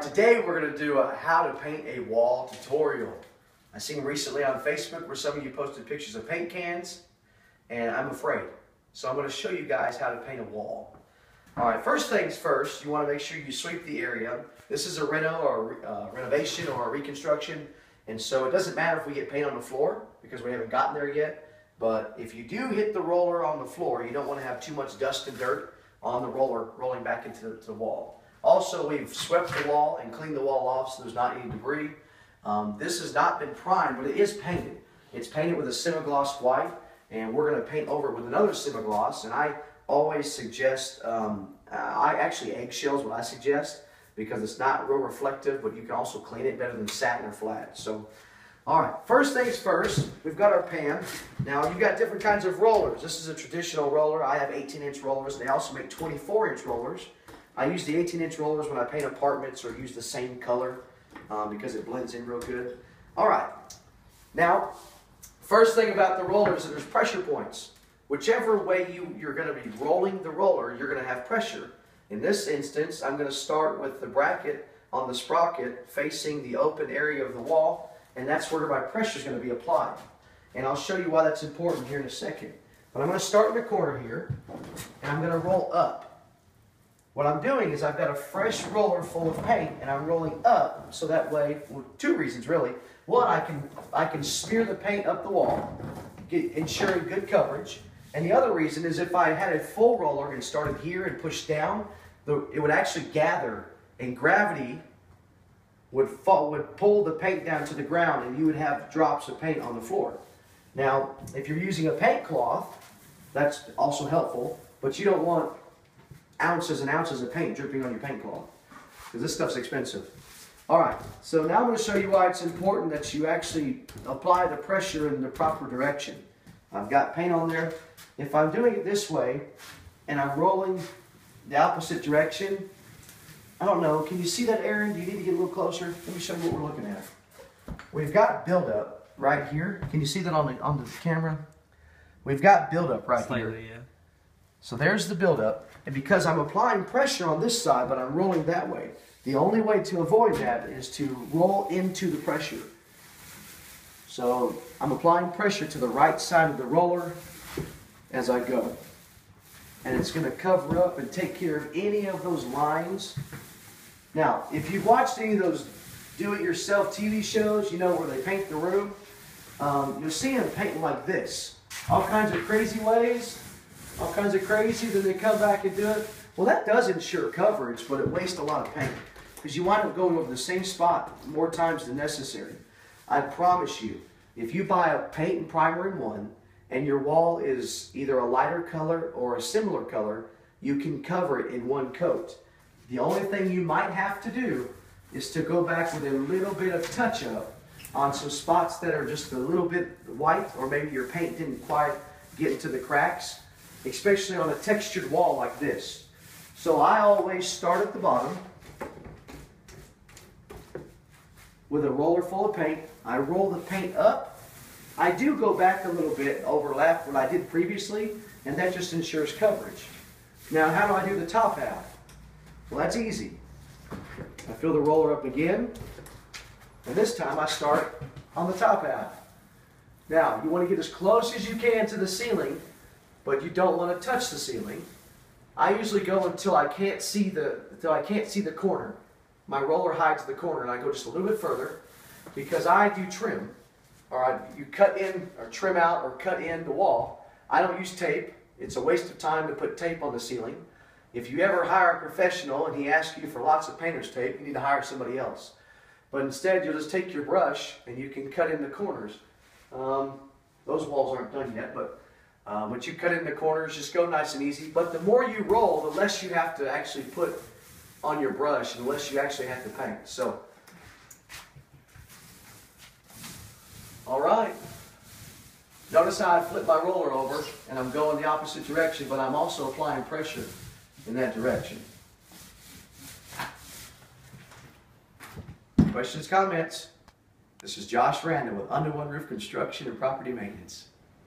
Today we're going to do a how to paint a wall tutorial. I seen recently on Facebook where some of you posted pictures of paint cans and I'm afraid. So I'm going to show you guys how to paint a wall. Alright, first things first, you want to make sure you sweep the area. This is a reno or uh, renovation or a reconstruction and so it doesn't matter if we get paint on the floor because we haven't gotten there yet. But if you do hit the roller on the floor, you don't want to have too much dust and dirt on the roller rolling back into the, the wall. Also, we've swept the wall and cleaned the wall off so there's not any debris. Um, this has not been primed, but it is painted. It's painted with a semi-gloss white, and we're going to paint over it with another semi-gloss. And I always suggest, um, I actually eggshells what I suggest because it's not real reflective, but you can also clean it better than satin or flat. So all right, first things first, we've got our pan. Now, you've got different kinds of rollers. This is a traditional roller. I have 18-inch rollers. And they also make 24-inch rollers. I use the 18-inch rollers when I paint apartments or use the same color um, because it blends in real good. All right, now, first thing about the rollers is there's pressure points. Whichever way you, you're going to be rolling the roller, you're going to have pressure. In this instance, I'm going to start with the bracket on the sprocket facing the open area of the wall and that's where my pressure is going to be applied. And I'll show you why that's important here in a second. But I'm going to start in the corner here, and I'm going to roll up. What I'm doing is I've got a fresh roller full of paint, and I'm rolling up, so that way, well, two reasons really. One, I can, I can smear the paint up the wall, get, ensuring good coverage. And the other reason is if I had a full roller and started here and pushed down, the, it would actually gather, and gravity would fall, would pull the paint down to the ground and you would have drops of paint on the floor. Now, if you're using a paint cloth, that's also helpful, but you don't want ounces and ounces of paint dripping on your paint cloth because this stuff's expensive. All right, so now I'm going to show you why it's important that you actually apply the pressure in the proper direction. I've got paint on there. If I'm doing it this way and I'm rolling the opposite direction, I don't know. Can you see that, Aaron? Do you need to get a little closer? Let me show you what we're looking at. We've got buildup right here. Can you see that on the on the camera? We've got buildup right Slightly, here. Yeah. So there's the buildup. And because I'm applying pressure on this side, but I'm rolling that way, the only way to avoid that is to roll into the pressure. So I'm applying pressure to the right side of the roller as I go. And it's going to cover up and take care of any of those lines now, if you've watched any of those do-it-yourself TV shows, you know, where they paint the room, um, you'll see them painting like this. All kinds of crazy ways, all kinds of crazy, then they come back and do it. Well, that does ensure coverage, but it wastes a lot of paint because you wind up going over the same spot more times than necessary. I promise you, if you buy a paint and primer in one, and your wall is either a lighter color or a similar color, you can cover it in one coat. The only thing you might have to do is to go back with a little bit of touch up on some spots that are just a little bit white or maybe your paint didn't quite get into the cracks, especially on a textured wall like this. So I always start at the bottom with a roller full of paint. I roll the paint up. I do go back a little bit, overlap what I did previously, and that just ensures coverage. Now, how do I do the top half? Well, that's easy. I fill the roller up again, and this time I start on the top half. Now, you want to get as close as you can to the ceiling, but you don't want to touch the ceiling. I usually go until I can't see the until I can't see the corner. My roller hides the corner, and I go just a little bit further because I do trim. All right, you cut in or trim out or cut in the wall. I don't use tape. It's a waste of time to put tape on the ceiling. If you ever hire a professional and he asks you for lots of painter's tape, you need to hire somebody else. But instead, you'll just take your brush and you can cut in the corners. Um, those walls aren't done yet, but uh, once you cut in the corners, just go nice and easy. But the more you roll, the less you have to actually put on your brush and the less you actually have to paint. So, all right. Notice how I flip my roller over and I'm going the opposite direction, but I'm also applying pressure in that direction. Questions, comments? This is Josh Randol with Under One Roof Construction and Property Maintenance.